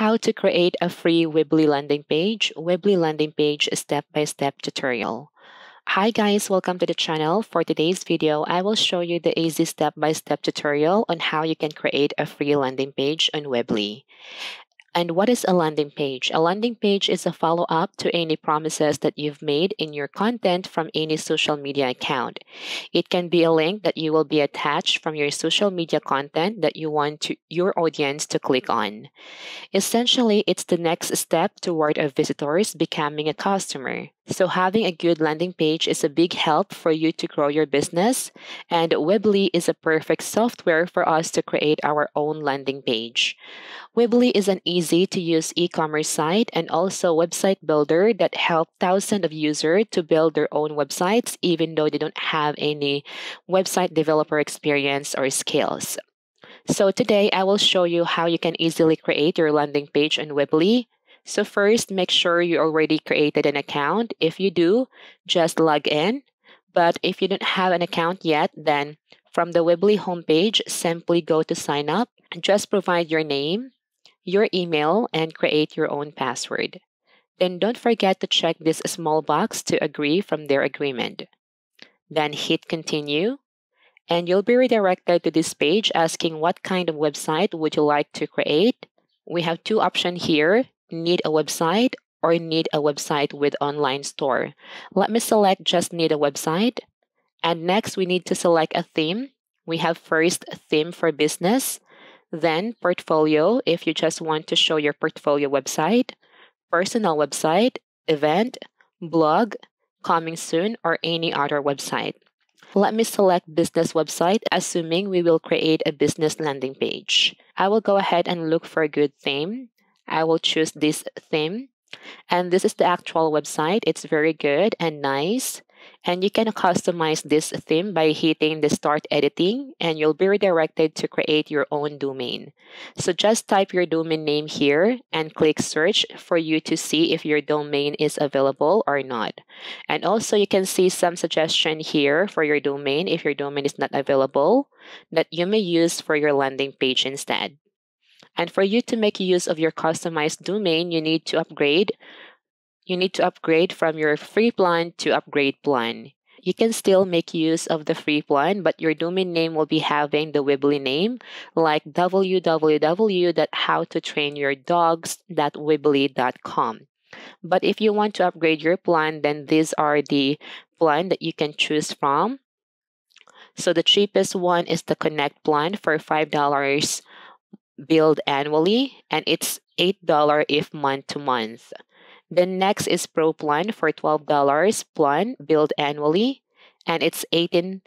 How to create a free Weebly landing page, Weebly landing page step-by-step tutorial. Hi guys, welcome to the channel. For today's video, I will show you the easy step-by-step tutorial on how you can create a free landing page on Weebly. And what is a landing page? A landing page is a follow up to any promises that you've made in your content from any social media account. It can be a link that you will be attached from your social media content that you want to, your audience to click on. Essentially, it's the next step toward a visitor's becoming a customer. So, having a good landing page is a big help for you to grow your business, and Weebly is a perfect software for us to create our own landing page. Weebly is an easy to use e commerce site and also website builder that help thousands of users to build their own websites even though they don't have any website developer experience or skills. So, today I will show you how you can easily create your landing page on Weebly so first, make sure you already created an account. If you do, just log in. But if you don't have an account yet, then from the Weebly homepage, simply go to sign up. And just provide your name, your email, and create your own password. Then don't forget to check this small box to agree from their agreement. Then hit continue and you'll be redirected to this page asking what kind of website would you like to create. We have two options here need a website or need a website with online store. Let me select just need a website. And next we need to select a theme. We have first theme for business, then portfolio if you just want to show your portfolio website, personal website, event, blog, coming soon, or any other website. Let me select business website, assuming we will create a business landing page. I will go ahead and look for a good theme. I will choose this theme. And this is the actual website. It's very good and nice. And you can customize this theme by hitting the start editing and you'll be redirected to create your own domain. So just type your domain name here and click search for you to see if your domain is available or not. And also you can see some suggestion here for your domain if your domain is not available that you may use for your landing page instead. And for you to make use of your customized domain, you need to upgrade. You need to upgrade from your free plan to upgrade plan. You can still make use of the free plan, but your domain name will be having the Weebly name like www.howtotrainyourdogs.weebly.com. But if you want to upgrade your plan, then these are the plan that you can choose from. So the cheapest one is the Connect plan for $5 billed annually, and it's $8 if month to month. The next is Pro Plan for $12 plan billed annually, and it's $18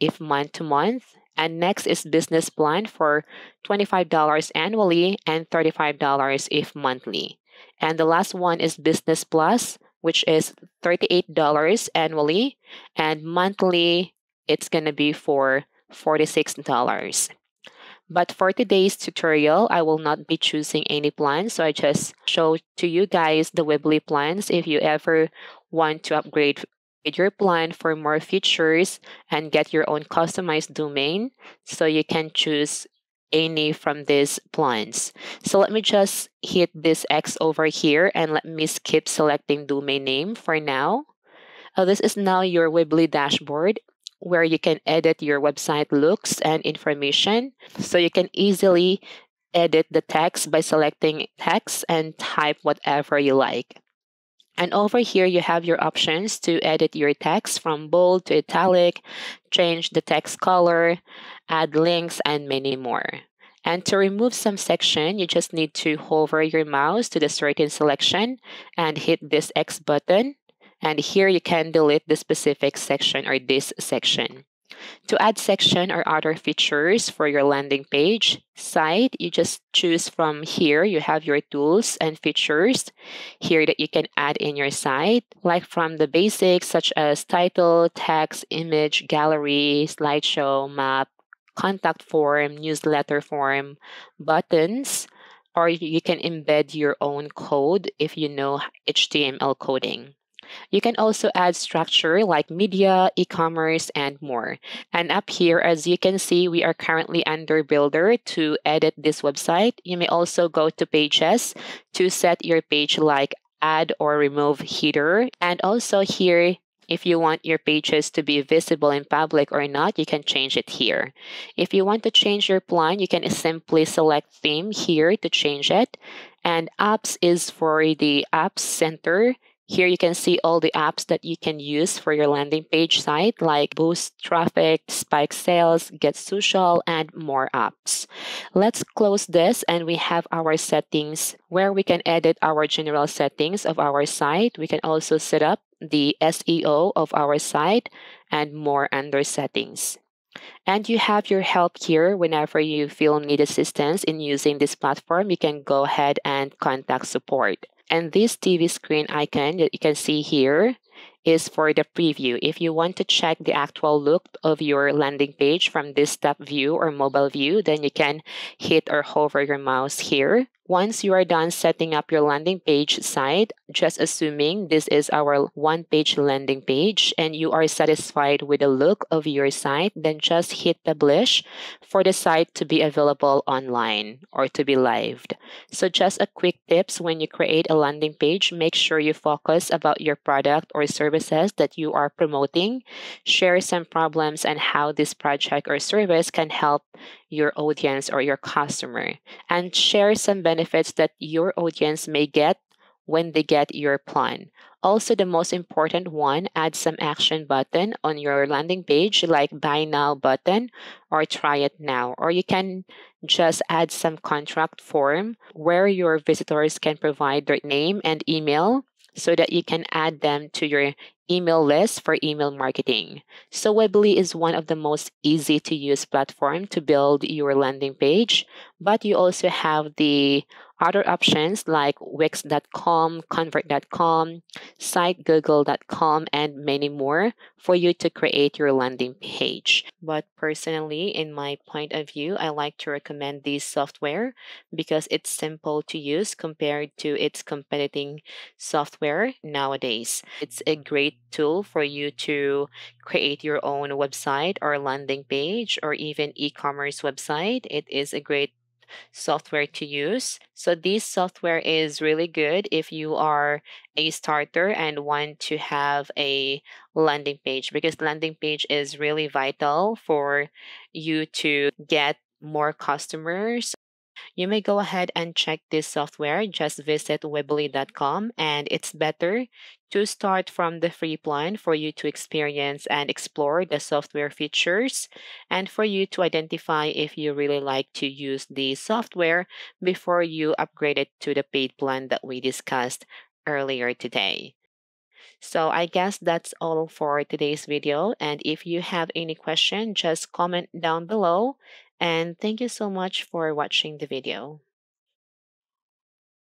if month to month. And next is Business Plan for $25 annually and $35 if monthly. And the last one is Business Plus, which is $38 annually, and monthly it's going to be for $46. But for today's tutorial, I will not be choosing any plans. So I just show to you guys the Weebly plans if you ever want to upgrade your plan for more features and get your own customized domain. So you can choose any from these plans. So let me just hit this X over here and let me skip selecting domain name for now. Uh, this is now your Weebly dashboard where you can edit your website looks and information. So you can easily edit the text by selecting text and type whatever you like. And over here, you have your options to edit your text from bold to italic, change the text color, add links, and many more. And to remove some section, you just need to hover your mouse to the certain selection and hit this X button. And here you can delete the specific section or this section. To add section or other features for your landing page site, you just choose from here. You have your tools and features here that you can add in your site, like from the basics such as title, text, image, gallery, slideshow, map, contact form, newsletter form, buttons, or you can embed your own code if you know HTML coding. You can also add structure like media, e-commerce, and more. And up here, as you can see, we are currently under Builder to edit this website. You may also go to Pages to set your page like add or remove header. And also here, if you want your pages to be visible in public or not, you can change it here. If you want to change your plan, you can simply select theme here to change it. And apps is for the apps center. Here you can see all the apps that you can use for your landing page site like Boost Traffic, Spike Sales, Get Social, and more apps. Let's close this and we have our settings where we can edit our general settings of our site. We can also set up the SEO of our site and more under settings. And you have your help here whenever you feel need assistance in using this platform, you can go ahead and contact support. And this TV screen icon that you can see here is for the preview. If you want to check the actual look of your landing page from desktop view or mobile view, then you can hit or hover your mouse here once you are done setting up your landing page site, just assuming this is our one page landing page and you are satisfied with the look of your site, then just hit publish for the site to be available online or to be lived. So just a quick tips when you create a landing page, make sure you focus about your product or services that you are promoting, share some problems and how this project or service can help your audience or your customer and share some benefits that your audience may get when they get your plan. Also, the most important one, add some action button on your landing page like buy now button or try it now. Or you can just add some contract form where your visitors can provide their name and email so that you can add them to your email list for email marketing. So Weebly is one of the most easy to use platform to build your landing page, but you also have the other options like Wix.com, Convert.com, SiteGoogle.com, and many more for you to create your landing page. But personally, in my point of view, I like to recommend this software because it's simple to use compared to its competing software nowadays. It's a great tool for you to create your own website or landing page or even e-commerce website. It is a great software to use. So this software is really good if you are a starter and want to have a landing page because landing page is really vital for you to get more customers you may go ahead and check this software. Just visit weebly.com and it's better to start from the free plan for you to experience and explore the software features and for you to identify if you really like to use the software before you upgrade it to the paid plan that we discussed earlier today. So I guess that's all for today's video. And if you have any question, just comment down below and thank you so much for watching the video.